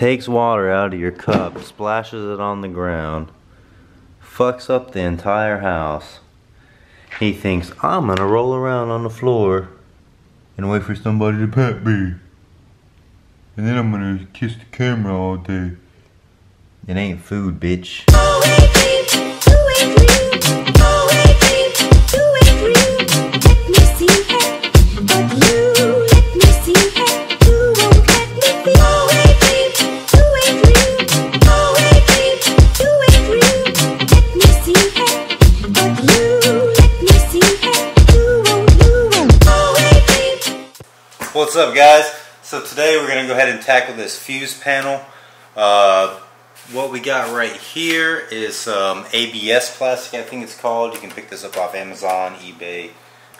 takes water out of your cup, splashes it on the ground, fucks up the entire house. He thinks, I'm gonna roll around on the floor and wait for somebody to pet me. And then I'm gonna kiss the camera all day. It ain't food, bitch. What's up guys? So today we're going to go ahead and tackle this fuse panel. Uh, what we got right here is some ABS plastic I think it's called. You can pick this up off Amazon, eBay,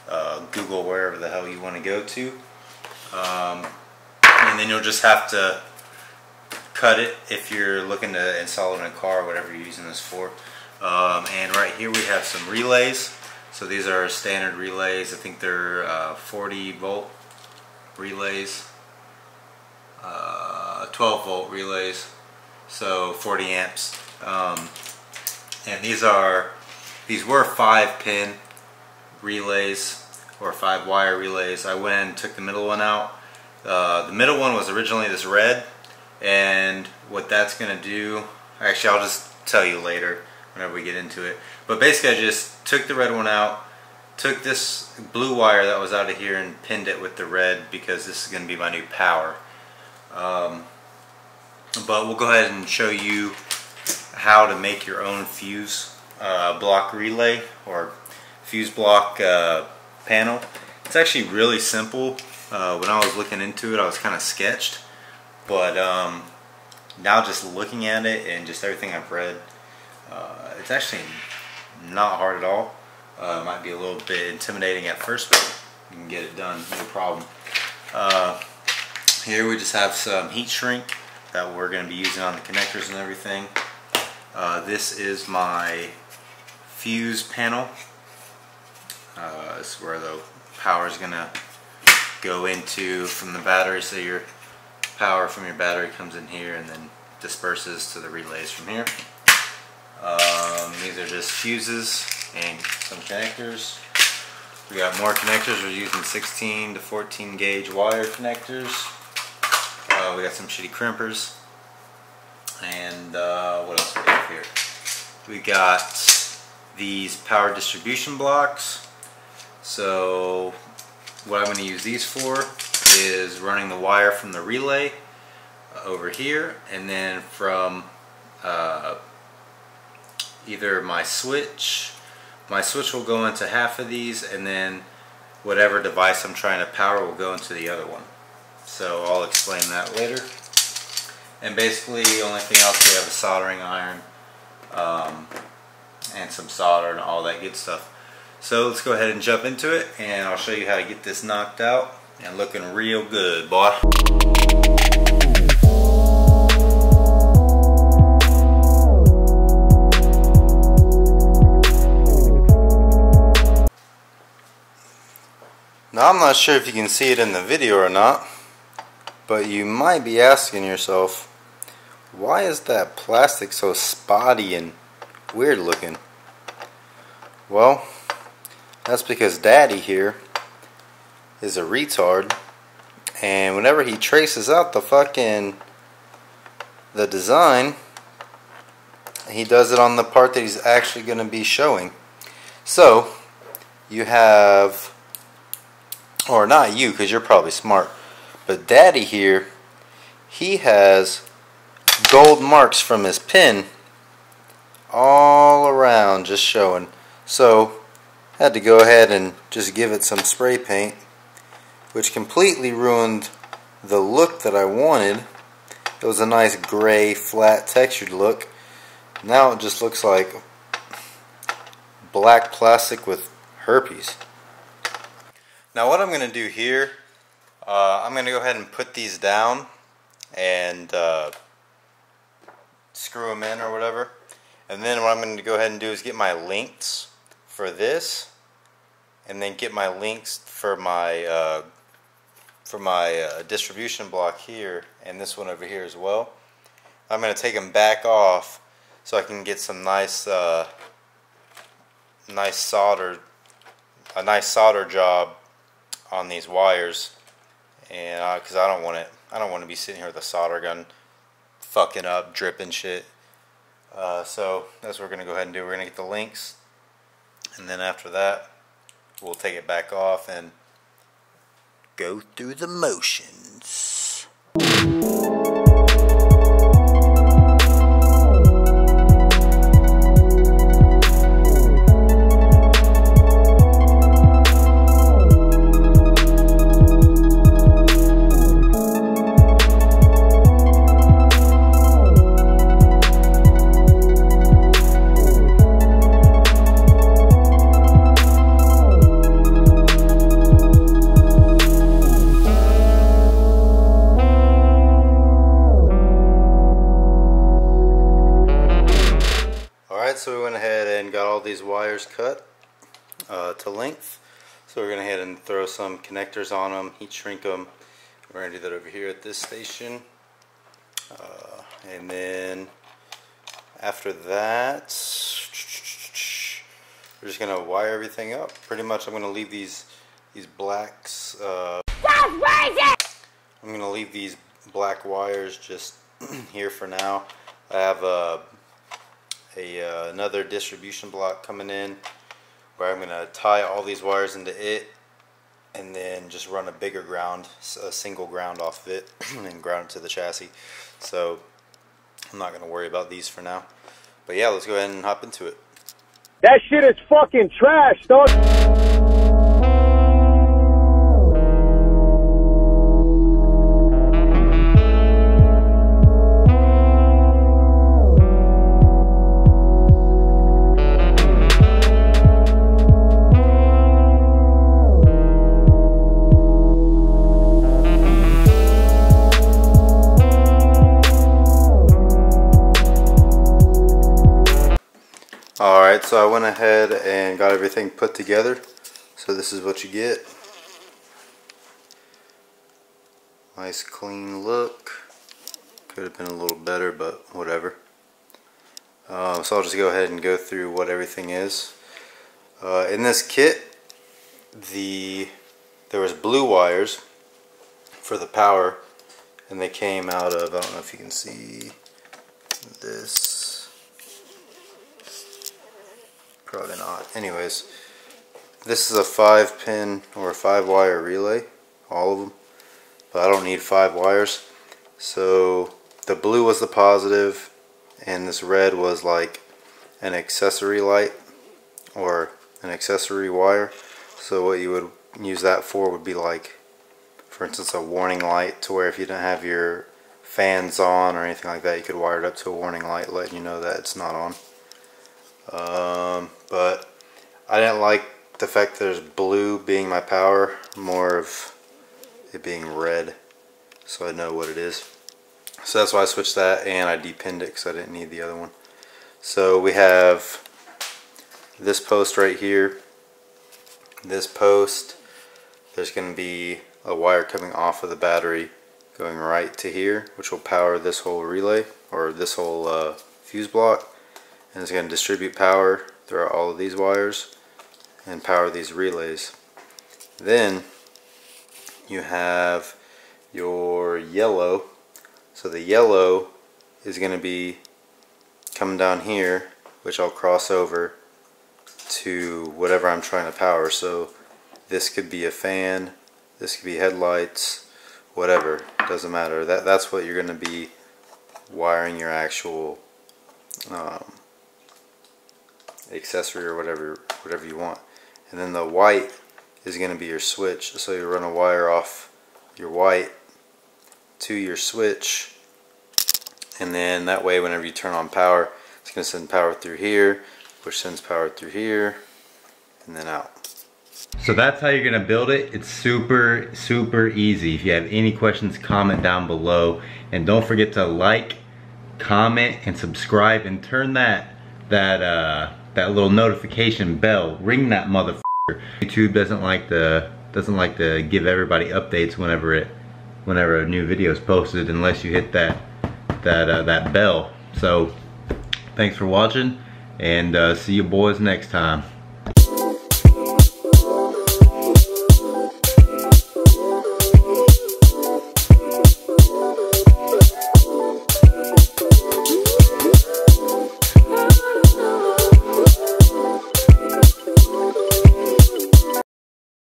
uh, Google, wherever the hell you want to go to. Um, and then you'll just have to cut it if you're looking to install it in a car or whatever you're using this for. Um, and right here we have some relays. So these are standard relays. I think they're uh, 40 volt relays, uh, 12 volt relays, so 40 amps. Um, and these are, these were 5 pin relays or 5 wire relays. I went and took the middle one out. Uh, the middle one was originally this red and what that's going to do, actually I'll just tell you later whenever we get into it. But basically I just took the red one out, took this blue wire that was out of here and pinned it with the red because this is going to be my new power. Um, but we'll go ahead and show you how to make your own fuse uh, block relay or fuse block uh, panel. It's actually really simple. Uh, when I was looking into it I was kind of sketched but um, now just looking at it and just everything I've read uh, it's actually not hard at all. Uh, might be a little bit intimidating at first, but you can get it done, no problem. Uh, here we just have some heat shrink that we're going to be using on the connectors and everything. Uh, this is my fuse panel. Uh, this is where the power is going to go into from the battery. So your power from your battery comes in here and then disperses to the relays from here. Um, these are just fuses and some connectors. We got more connectors. We're using 16 to 14 gauge wire connectors. Uh, we got some shitty crimpers. And uh, what else we have here? We got these power distribution blocks. So what I'm going to use these for is running the wire from the relay over here and then from uh, either my switch my switch will go into half of these and then whatever device I'm trying to power will go into the other one. So I'll explain that later. And basically the only thing else we have is soldering iron um, and some solder and all that good stuff. So let's go ahead and jump into it and I'll show you how to get this knocked out and looking real good boy. Now I'm not sure if you can see it in the video or not, but you might be asking yourself, why is that plastic so spotty and weird looking? Well, that's because daddy here is a retard and whenever he traces out the fucking the design he does it on the part that he's actually going to be showing. So, you have or not you because you're probably smart. But daddy here he has gold marks from his pin all around just showing. So had to go ahead and just give it some spray paint which completely ruined the look that I wanted. It was a nice gray flat textured look. Now it just looks like black plastic with herpes now what I'm going to do here, uh, I'm going to go ahead and put these down and uh, screw them in or whatever. And then what I'm going to go ahead and do is get my links for this and then get my links for my uh, for my uh, distribution block here and this one over here as well. I'm going to take them back off so I can get some nice, uh, nice solder, a nice solder job on these wires, and because uh, I don't want it, I don't want to be sitting here with a solder gun, fucking up, dripping shit. Uh, so that's what we're gonna go ahead and do. We're gonna get the links, and then after that, we'll take it back off and go through the motions. To length. So we're going to head and throw some connectors on them, heat shrink them. We're going to do that over here at this station. Uh, and then after that, we're just going to wire everything up. Pretty much I'm going to leave these these blacks. Uh, I'm going to leave these black wires just here for now. I have a a uh, another distribution block coming in where I'm going to tie all these wires into it and then just run a bigger ground, a single ground off of it and ground it to the chassis. So I'm not going to worry about these for now. But yeah, let's go ahead and hop into it. That shit is fucking trash, dog. So I went ahead and got everything put together. So this is what you get. Nice clean look. Could have been a little better, but whatever. Uh, so I'll just go ahead and go through what everything is. Uh, in this kit, the there was blue wires for the power, and they came out of, I don't know if you can see this Probably not. Anyways, this is a five pin or a five wire relay, all of them. But I don't need five wires. So the blue was the positive and this red was like an accessory light or an accessory wire. So what you would use that for would be like, for instance, a warning light to where if you didn't have your fans on or anything like that, you could wire it up to a warning light letting you know that it's not on. Um, but I didn't like the fact that there's blue being my power, more of it being red, so I know what it is. So that's why I switched that and I depinned it because I didn't need the other one. So we have this post right here, this post, there's going to be a wire coming off of the battery going right to here, which will power this whole relay, or this whole uh, fuse block and it's going to distribute power throughout all of these wires and power these relays. Then you have your yellow. So the yellow is going to be coming down here, which I'll cross over to whatever I'm trying to power. So this could be a fan, this could be headlights, whatever, doesn't matter. That That's what you're going to be wiring your actual um, accessory or whatever whatever you want. And then the white is going to be your switch. So you run a wire off your white to your switch. And then that way whenever you turn on power it's going to send power through here which sends power through here and then out. So that's how you're going to build it. It's super super easy. If you have any questions comment down below. And don't forget to like comment and subscribe and turn that that uh that little notification bell. Ring that motherfucker. YouTube doesn't like to doesn't like to give everybody updates whenever it whenever a new video is posted unless you hit that that uh, that bell. So thanks for watching and uh, see you boys next time.